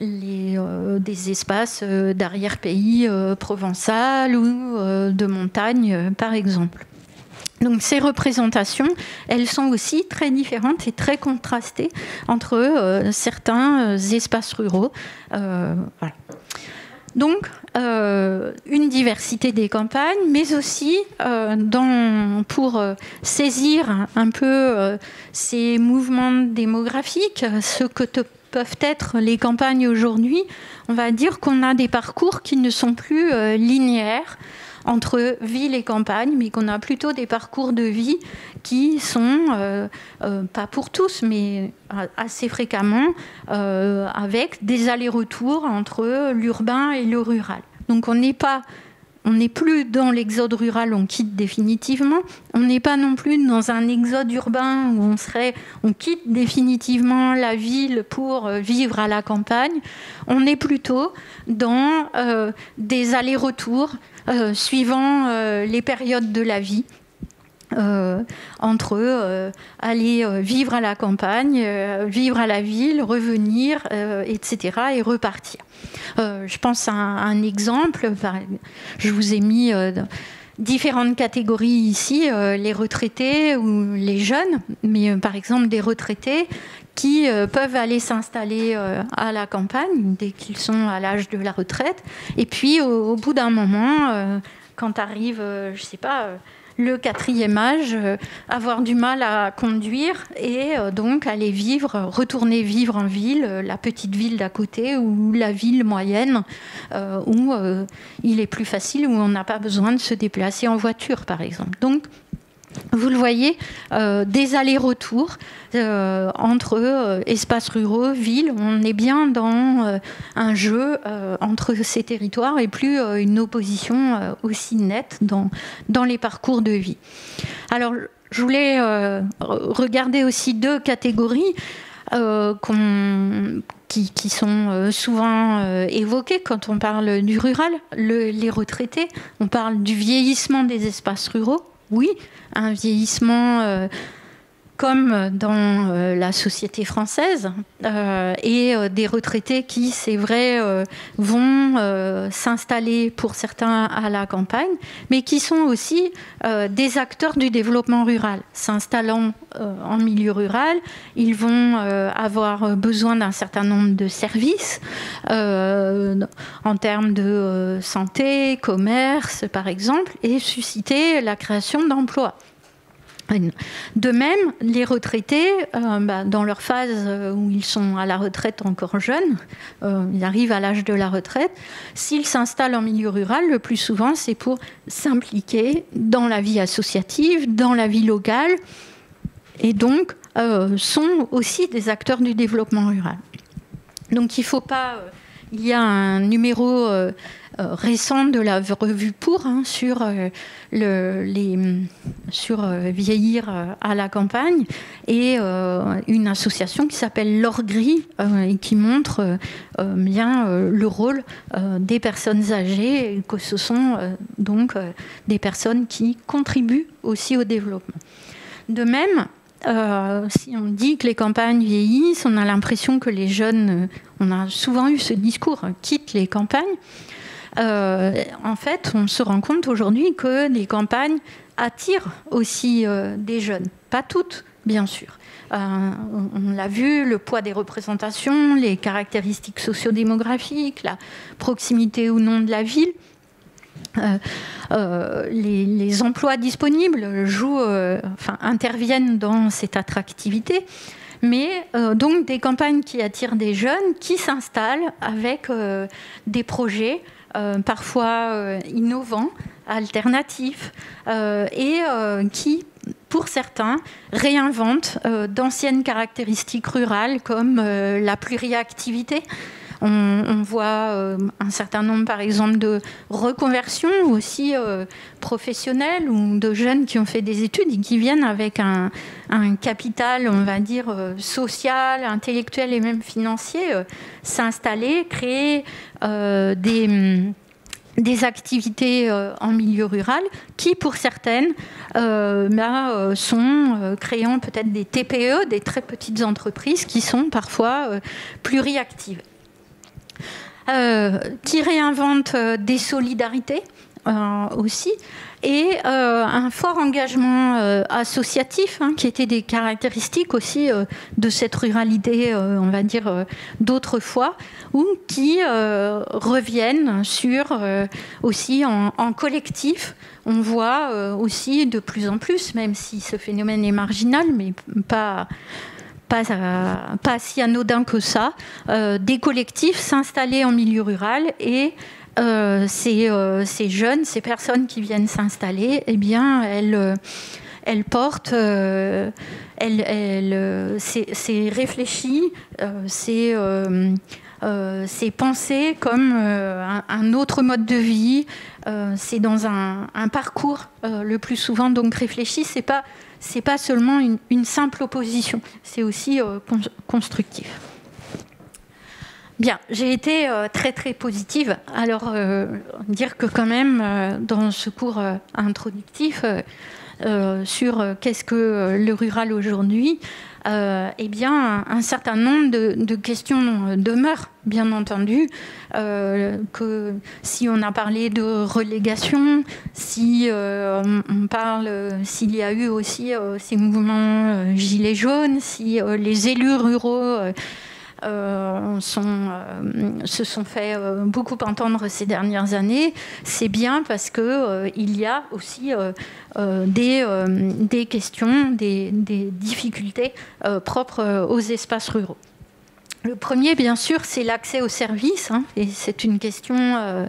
Speaker 1: des espaces d'arrière-pays provençal ou de montagne, par exemple. Donc ces représentations, elles sont aussi très différentes et très contrastées entre certains espaces ruraux. Donc, euh, une diversité des campagnes, mais aussi euh, pour euh, saisir un peu ces mouvements démographiques, ce que peuvent être les campagnes aujourd'hui, on va dire qu'on a des parcours qui ne sont plus linéaires entre ville et campagne, mais qu'on a plutôt des parcours de vie qui sont, euh, euh, pas pour tous, mais assez fréquemment, euh, avec des allers-retours entre l'urbain et le rural. Donc on n'est pas on n'est plus dans l'exode rural, on quitte définitivement. On n'est pas non plus dans un exode urbain où on serait, on quitte définitivement la ville pour vivre à la campagne. On est plutôt dans des allers-retours suivant les périodes de la vie entre eux, aller vivre à la campagne, vivre à la ville, revenir, etc., et repartir. je pense à un, exemple, je vous ai mis différentes catégories ici, les retraités ou les jeunes, mais par exemple des retraités qui euh, peuvent aller s'installer euh, à la campagne dès qu'ils sont à l'âge de la retraite. Et puis, au, bout d'un moment, euh, quand arrive, je ne sais pas, le quatrième âge, avoir du mal à conduire et donc aller vivre, retourner vivre en ville, la petite ville d'à côté ou la ville moyenne où il est plus facile, où on n'a pas besoin de se déplacer en voiture, par exemple. Donc, vous le voyez, euh, des allers-retours euh, entre euh, espaces ruraux, villes. On est bien dans un jeu entre ces territoires et plus une opposition aussi nette dans, dans les parcours de vie. Alors, je voulais regarder aussi deux catégories. qui, sont souvent évoquées quand on parle du rural, les retraités. On parle du vieillissement des espaces ruraux, oui, un vieillissement euh, comme dans euh, la société française, euh, et des retraités qui, c'est vrai, vont s'installer pour certains à la campagne, mais qui sont aussi des acteurs du développement rural. S'installant en milieu rural, ils vont avoir besoin d'un certain nombre de services en termes de santé, commerce, par exemple, et susciter la création d'emplois. De même, les retraités, euh, bah, dans leur phase euh, où ils sont à la retraite encore jeunes, euh, ils arrivent à l'âge de la retraite, s'ils s'installent en milieu rural, le plus souvent, c'est pour s'impliquer dans la vie associative, dans la vie locale, et donc sont aussi des acteurs du développement rural. Donc il ne faut pas... il y a un numéro euh, récente de la revue Pour hein, sur, euh, le, les, sur euh, vieillir à la campagne et une association qui s'appelle L'Or Gris et qui montre bien le rôle des personnes âgées et que ce sont donc des personnes qui contribuent aussi au développement. De même, si on dit que les campagnes vieillissent, on a l'impression que les jeunes, on a souvent eu ce discours, quittent les campagnes. Euh, en fait, on se rend compte aujourd'hui que les campagnes attirent aussi euh, des jeunes. Pas toutes, bien sûr. Euh, on, l'a vu, le poids des représentations, les caractéristiques sociodémographiques, la proximité ou non de la ville. les, emplois disponibles jouent, interviennent dans cette attractivité, mais donc des campagnes qui attirent des jeunes qui s'installent avec des projets euh, parfois euh, innovants, alternatifs, euh, et qui, pour certains, réinventent d'anciennes caractéristiques rurales comme la pluriactivité. On, voit un certain nombre, par exemple, de reconversions aussi professionnelles ou de jeunes qui ont fait des études et qui viennent avec un, capital, on va dire, social, intellectuel et même financier, s'installer, créer euh, des activités euh, en milieu rural qui, pour certaines, euh, bah, sont créant peut-être des TPE, des très petites entreprises qui sont parfois pluriactives. Qui réinventent des solidarités aussi et euh, un fort engagement euh, associatif, hein, qui était des caractéristiques aussi euh, de cette ruralité, on va dire, d'autrefois, ou qui reviennent sur aussi en, collectif. On voit aussi de plus en plus, même si ce phénomène est marginal, mais pas pas, pas, si anodin que ça, des collectifs s'installer en milieu rural et euh, euh, ces, jeunes, ces personnes qui viennent s'installer, eh bien, elles, euh, elles portent, elles, c'est réfléchi, c'est pensé comme un, autre mode de vie, c'est dans un, parcours le plus souvent donc réfléchi, c'est pas c'est pas seulement une, simple opposition, c'est aussi constructif. Bien, j'ai été euh, très très positive. Alors, euh, dire que quand même, euh, dans ce cours introductif, sur qu'est-ce que le rural aujourd'hui, eh bien, un, certain nombre de, questions demeurent, bien entendu. que si on a parlé de relégation, si on parle, s'il y a eu aussi ces mouvements gilets jaunes, si les élus ruraux euh, euh, se sont fait euh, beaucoup entendre ces dernières années, c'est bien parce qu'il il y a aussi des, des, questions, des, des difficultés propres aux espaces ruraux. Le premier, bien sûr, c'est l'accès aux services, hein, et c'est une question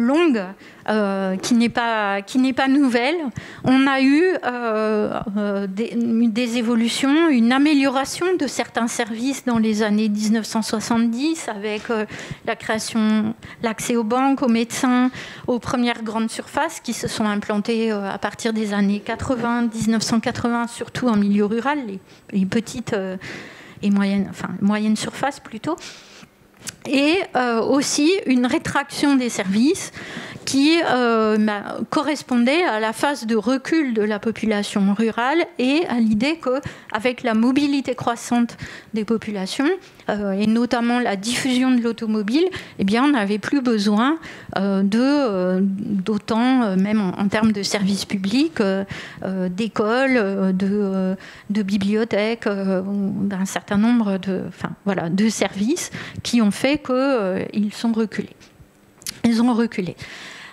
Speaker 1: longue euh, qui n'est pas pas nouvelle. On a eu euh, euh, des, évolutions, une amélioration de certains services dans les années 1970 avec la création, l'accès aux banques, aux médecins, aux premières grandes surfaces qui se sont implantées à partir des années 80, 1980, surtout en milieu rural, les, les petites et moyennes, enfin moyennes surfaces plutôt et euh, aussi une rétraction des services qui euh, correspondait à la phase de recul de la population rurale et à l'idée qu'avec la mobilité croissante des populations, euh, et notamment la diffusion de l'automobile, eh bien, on n'avait plus besoin euh, d'autant, même en, termes de services publics, d'écoles, de, bibliothèques, d'un certain nombre de services qui ont fait qu'ils sont reculés. Ils ont reculé.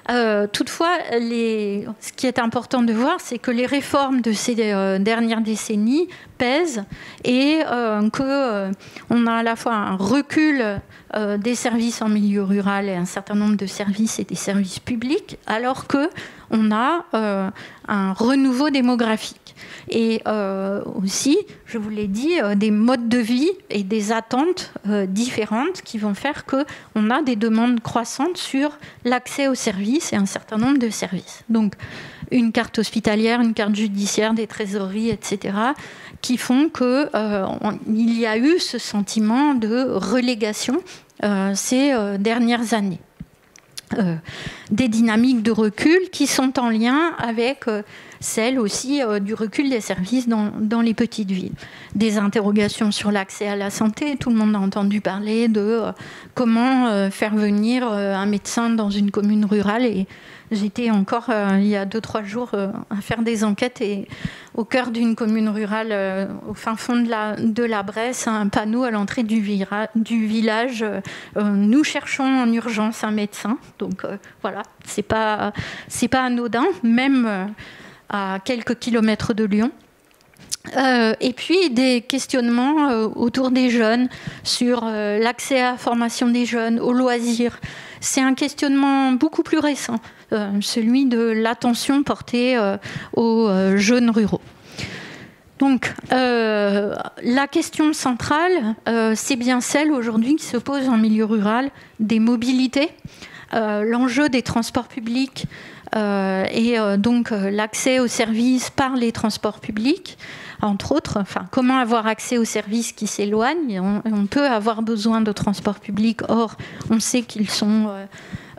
Speaker 1: Euh, toutefois, ce qui est important de voir, c'est que les réformes de ces euh, dernières décennies pèsent et euh, qu'on a à la fois un recul des services en milieu rural et un certain nombre de services et des services publics, alors qu'on a un renouveau démographique et euh, aussi, je vous l'ai dit, euh, des modes de vie et des attentes euh, différentes qui vont faire qu'on a des demandes croissantes sur l'accès aux services et un certain nombre de services. Donc, une carte hospitalière, une carte judiciaire, des trésoreries, etc., qui font qu'il y a eu ce sentiment de relégation ces dernières années. des dynamiques de recul qui sont en lien avec celle aussi euh, du recul des services dans, dans, les petites villes. Des interrogations sur l'accès à la santé. Tout le monde a entendu parler de euh, comment euh, faire venir un médecin dans une commune rurale. Et j'étais encore il y a deux trois jours à faire des enquêtes et au cœur d'une commune rurale, au fin fond de la, de la Bresse, un panneau à l'entrée du, village. nous cherchons en urgence un médecin. Donc voilà, c'est pas pas anodin, même à quelques kilomètres de Lyon. Euh, et puis des questionnements euh, autour des jeunes, sur euh, l'accès à la formation des jeunes, aux loisirs. C'est un questionnement beaucoup plus récent, celui de l'attention portée aux jeunes ruraux. Donc la question centrale, c'est bien celle aujourd'hui qui se pose en milieu rural des mobilités, l'enjeu des transports publics, et euh, donc euh, l'accès aux services par les transports publics, entre autres. Enfin, comment avoir accès aux services qui s'éloignent? On, peut avoir besoin de transports publics, or on sait qu'ils sont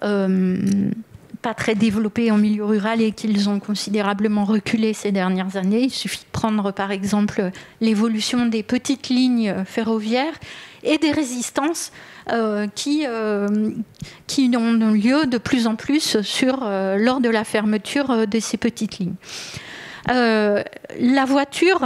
Speaker 1: pas très développés en milieu rural et qu'ils ont considérablement reculé ces dernières années. Il suffit de prendre par exemple l'évolution des petites lignes ferroviaires et des résistances euh, qui, euh, qui ont lieu de plus en plus sur, euh, lors de la fermeture de ces petites lignes. la voiture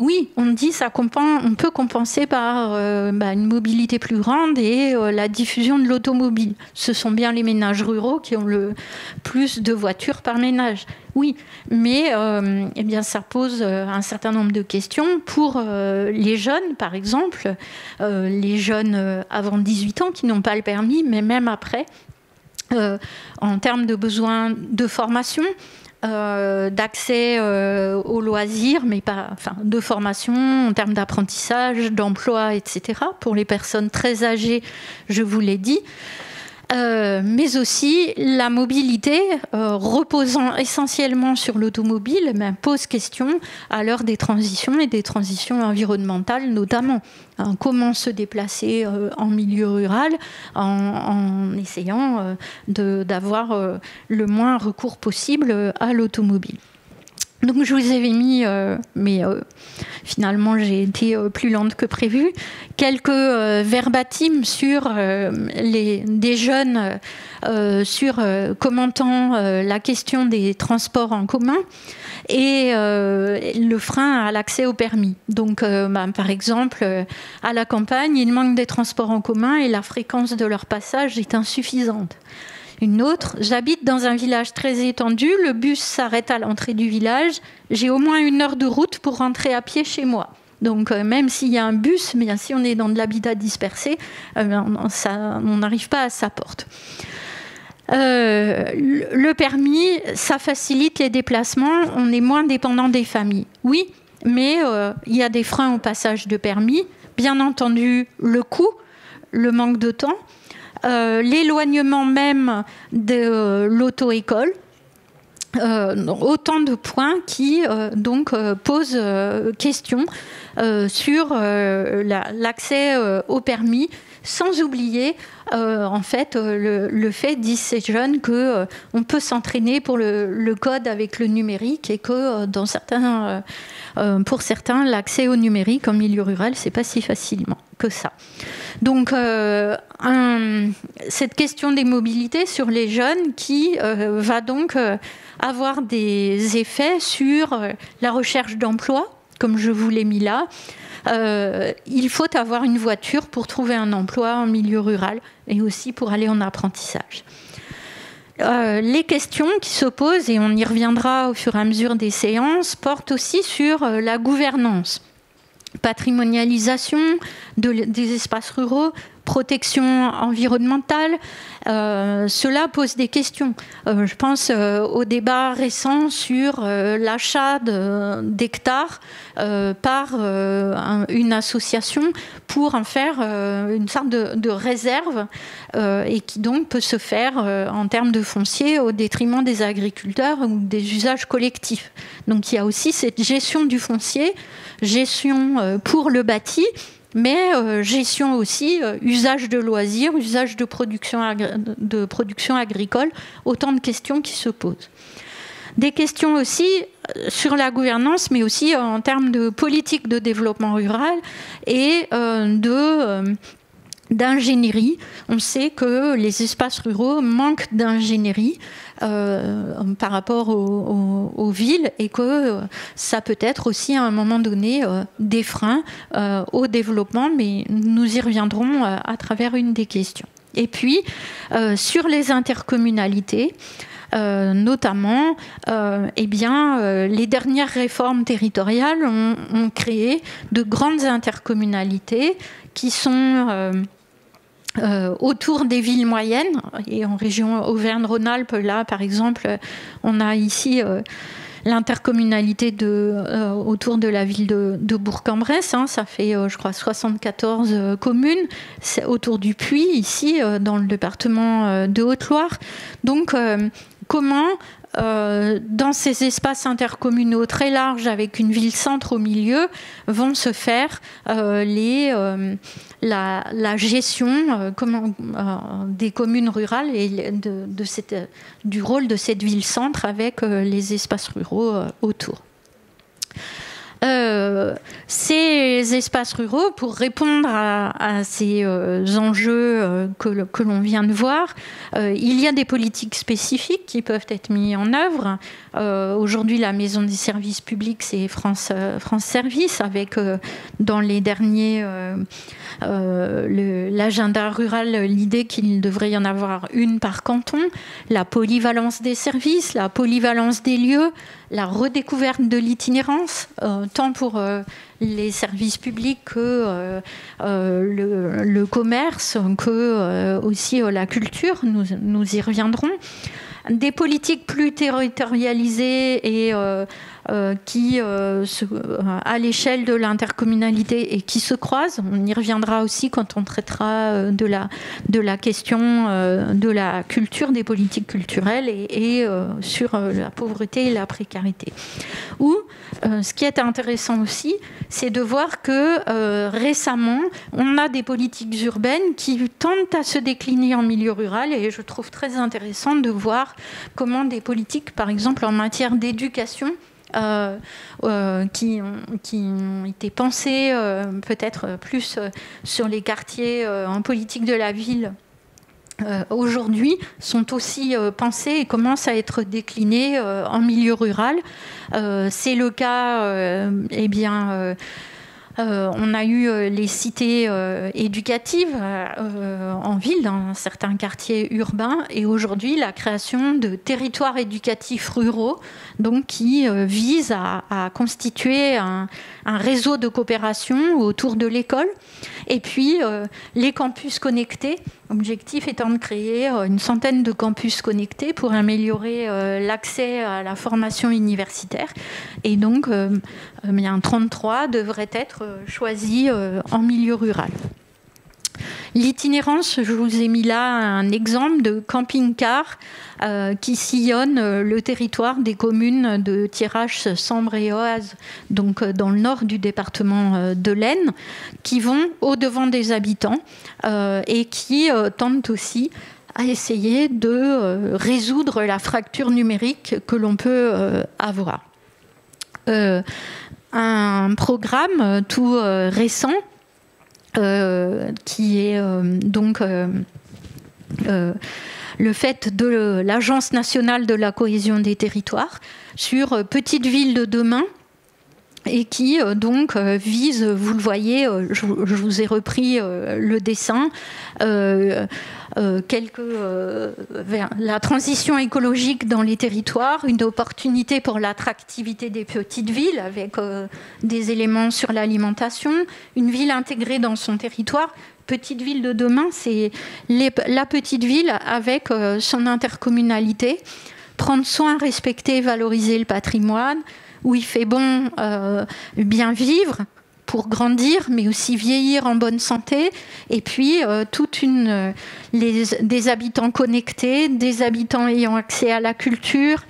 Speaker 1: oui, on dit ça on peut compenser par euh, bah, une mobilité plus grande et euh, la diffusion de l'automobile. Ce sont bien les ménages ruraux qui ont le plus de voitures par ménage. Oui, mais euh, eh ça pose un certain nombre de questions pour les jeunes, par exemple, les jeunes avant 18 ans qui n'ont pas le permis, mais même après, en termes de besoins de formation, euh, d'accès euh, aux loisirs, mais pas, enfin, de formation en termes d'apprentissage, d'emploi, etc. Pour les personnes très âgées, je vous l'ai dit. Euh, mais aussi la mobilité reposant essentiellement sur l'automobile pose question à l'heure des transitions et des transitions environnementales notamment. Hein, comment se déplacer euh, en milieu rural en, essayant euh, d'avoir euh, le moins recours possible à l'automobile. Donc je vous avais mis, euh, mais euh, finalement j'ai été euh, plus lente que prévu, quelques verbatims sur les, des jeunes sur commentant la question des transports en commun et le frein à l'accès au permis. Donc bah, par exemple, à la campagne, il manque des transports en commun et la fréquence de leur passage est insuffisante. Une autre, j'habite dans un village très étendu, le bus s'arrête à l'entrée du village, j'ai au moins une heure de route pour rentrer à pied chez moi. Donc euh, même s'il y a un bus, mais si on est dans de l'habitat dispersé, euh, on n'arrive pas à sa porte. Euh, le permis, ça facilite les déplacements, on est moins dépendant des familles. Oui, mais il y a des freins au passage de permis. Bien entendu, le coût, le manque de temps, l'éloignement même de euh, l'auto-école. Euh, autant de points qui donc posent question sur l'accès au permis, sans oublier en fait le, fait, disent ces jeunes, que on peut s'entraîner pour le, code avec le numérique et que certains, pour certains, l'accès au numérique en milieu rural, c'est pas si facilement que ça. Donc, euh, cette question des mobilités sur les jeunes qui euh, va donc euh, avoir des effets sur la recherche d'emploi, comme je vous l'ai mis là. Il faut avoir une voiture pour trouver un emploi en milieu rural et aussi pour aller en apprentissage. les questions qui se posent, et on y reviendra au fur et à mesure des séances, portent aussi sur la gouvernance patrimonialisation des espaces ruraux, protection environnementale, euh, cela pose des questions. Euh, je pense euh, au débat récent sur l'achat d'hectares par une association pour en faire une sorte de, réserve et qui donc peut se faire en termes de foncier au détriment des agriculteurs ou des usages collectifs. Donc il y a aussi cette gestion du foncier, gestion pour le bâti mais euh, gestion aussi, euh, usage de loisirs, usage de production, de production agricole, autant de questions qui se posent. Des questions aussi euh, sur la gouvernance, mais aussi en termes de politique de développement rural et de d'ingénierie. On sait que les espaces ruraux manquent d'ingénierie par rapport aux, villes et que euh, ça peut être aussi à un moment donné euh, des freins au développement, mais nous y reviendrons à travers une des questions. Et puis, sur les intercommunalités, notamment, eh bien, les dernières réformes territoriales ont, ont, créé de grandes intercommunalités qui sont euh, autour des villes moyennes. Et en région Auvergne-Rhône-Alpes, là, par exemple, on a ici euh, l'intercommunalité euh, autour de la ville de, Bourg-en-Bresse. Hein. ça fait, je crois, 74 communes autour du Puy, ici, dans le département de Haute-Loire. Donc, comment euh, dans ces espaces intercommunaux très larges avec une ville-centre au milieu vont se faire euh, euh, la, gestion des communes rurales et du rôle de cette ville-centre avec les espaces ruraux autour. Ces espaces ruraux, pour répondre à, ces euh, enjeux euh, que, l'on vient de voir, il y a des politiques spécifiques qui peuvent être mises en œuvre. Aujourd'hui, la maison des services publics, c'est France, France Service, avec dans les derniers l'agenda rural, l'idée qu'il devrait y en avoir une par canton, la polyvalence des services, la polyvalence des lieux, la redécouverte de l'itinérance, euh, tant pour euh, les services publics que euh, le, commerce, que aussi la culture, nous, y reviendrons. Des politiques plus territorialisées et qui, euh, euh, à l'échelle de l'intercommunalité et qui se croisent. On y reviendra aussi quand on traitera de la, de la question de la culture, des politiques culturelles et, sur la pauvreté et la précarité. Ou, ce qui est intéressant aussi, c'est de voir que récemment, on a des politiques urbaines qui tentent à se décliner en milieu rural et je trouve très intéressant de voir comment des politiques, par exemple en matière d'éducation, qui, qui, ont été pensés peut-être plus sur les quartiers en politique de la ville euh, aujourd'hui sont aussi euh, pensés et commencent à être déclinés euh, en milieu rural. c'est le cas, eh bien, euh, on a eu euh, les cités euh, éducatives en ville, dans certains quartiers urbains, et aujourd'hui la création de territoires éducatifs ruraux, donc qui visent à, constituer un, réseau de coopération autour de l'école. Et puis les campus connectés, objectif étant de créer une centaine de campus connectés pour améliorer l'accès à la formation universitaire. Et donc, bien 33 devrait être euh, choisi euh, en milieu rural. L'itinérance, je vous ai mis là un exemple de camping-car euh, qui sillonne le territoire des communes de Thiérache, Sambre et Oise, donc dans le nord du département de l'Aisne, qui vont au-devant des habitants et qui tentent aussi à essayer de résoudre la fracture numérique que l'on peut avoir. Un programme euh, tout euh, récent euh, qui est donc le fait de l'Agence nationale de la cohésion des territoires sur Petite Ville de demain et qui donc vise, vous le voyez, je, vous ai repris le dessin, euh, euh, la transition écologique dans les territoires, une opportunité pour l'attractivité des petites villes avec euh, des éléments sur l'alimentation, une ville intégrée dans son territoire. Petite ville de demain, c'est la petite ville avec son intercommunalité, prendre soin, respecter, valoriser le patrimoine, où il fait bon bien vivre, pour grandir, mais aussi vieillir en bonne santé. Et puis, euh, une, euh, des habitants connectés, des habitants ayant accès à la culture,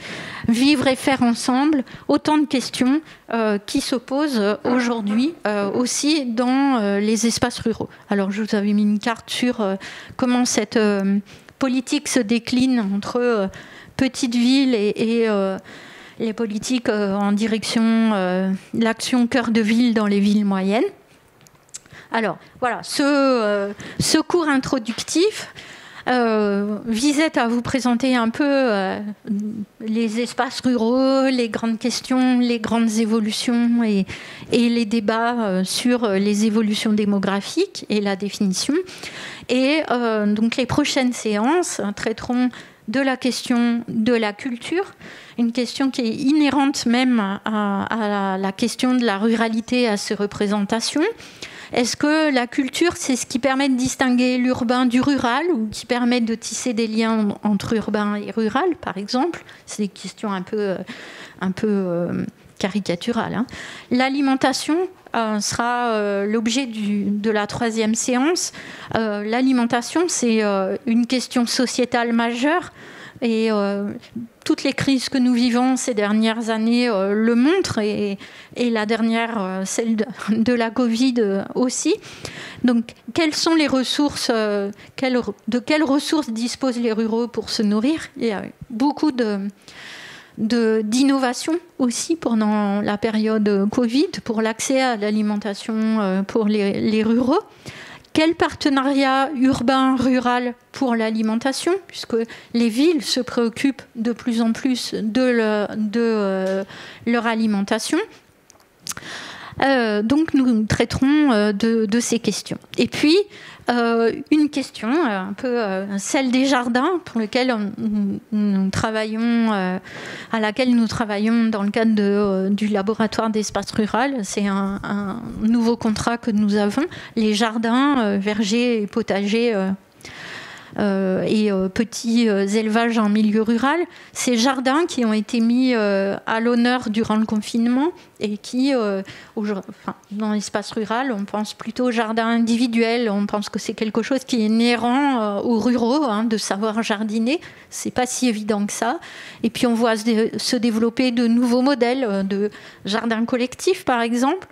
Speaker 1: vivre et faire ensemble. Autant de questions euh, qui se posent aujourd'hui aussi dans les espaces ruraux. Alors, je vous avais mis une carte sur comment cette politique se décline entre petites villes et les politiques euh, en direction euh, l'action cœur de ville dans les villes moyennes. Alors voilà, ce, euh, ce cours introductif visait à vous présenter un peu les espaces ruraux, les grandes questions, les grandes évolutions et les débats sur les évolutions démographiques et la définition. Et donc les prochaines séances traiteront de la question de la culture, une question qui est inhérente même à, la, question de la ruralité, à ses représentations. Est-ce que la culture, c'est ce qui permet de distinguer l'urbain du rural ou qui permet de tisser des liens entre urbain et rural, par exemple? C'est des questions un peu, un peu euh, caricaturales. Hein. L'alimentation euh, sera euh, l'objet de la troisième séance. L'alimentation, c'est une question sociétale majeure et euh, toutes les crises que nous vivons ces dernières années euh, le montrent, et, la dernière, euh, celle de, la Covid aussi. Donc, quelles sont les ressources, de quelles ressources disposent les ruraux pour se nourrir? Il y a beaucoup de d'innovation aussi pendant la période Covid pour l'accès à l'alimentation pour les, les, ruraux. Quel partenariat urbain-rural pour l'alimentation, puisque les villes se préoccupent de plus en plus de, de euh, leur alimentation euh, donc nous traiterons euh, de, ces questions. Et puis, euh, une question, un peu celle des jardins, pour lequel nous travaillons, à laquelle nous travaillons dans le cadre du laboratoire d'espace rural. C'est un, un, nouveau contrat que nous avons. Les jardins, vergers et potagers euh, et euh, petits euh, élevages en milieu rural, ces jardins qui ont été mis à l'honneur durant le confinement et qui, dans l'espace rural, on pense plutôt au jardin individuel, on pense que c'est quelque chose qui est inhérent aux ruraux, hein, de savoir jardiner. C'est pas si évident que ça. Et puis on voit se développer de nouveaux modèles de jardins collectifs, par exemple.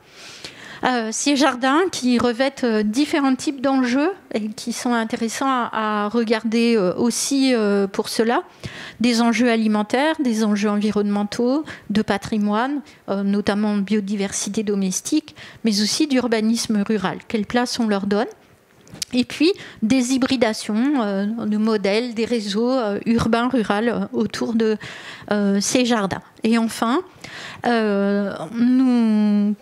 Speaker 1: Euh, ces jardins qui revêtent euh, différents types d'enjeux et qui sont intéressants à, regarder euh, aussi pour cela. Des enjeux alimentaires, des enjeux environnementaux, de patrimoine, notamment biodiversité domestique, mais aussi d'urbanisme rural. Quelle place on leur donne et puis des hybridations euh, de modèles, des réseaux euh, urbains, ruraux euh, autour de ces jardins. Et enfin, nous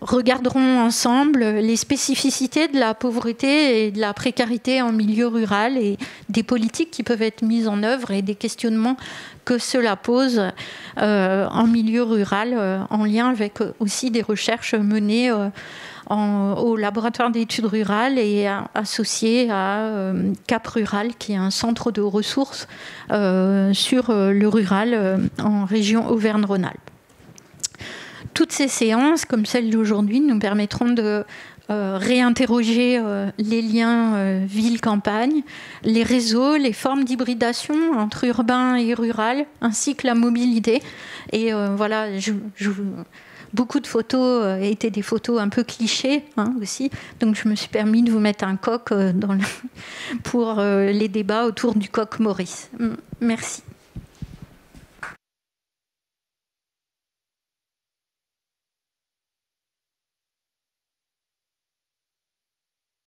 Speaker 1: regarderons ensemble les spécificités de la pauvreté et de la précarité en milieu rural et des politiques qui peuvent être mises en œuvre et des questionnements que cela pose en milieu rural en lien avec aussi des recherches menées au laboratoire d'études rurales et associé à euh, Cap Rural, qui est un centre de ressources euh, sur euh, le rural en région Auvergne-Rhône-Alpes. Toutes ces séances, comme celle d'aujourd'hui, nous permettront de réinterroger les liens ville-campagne, les réseaux, les formes d'hybridation entre urbain et rural, ainsi que la mobilité. Et voilà, je, je, beaucoup de photos euh, étaient des photos un peu clichés hein, aussi. Donc je me suis permis de vous mettre un coq euh, pour euh, les débats autour du coq Maurice. Merci.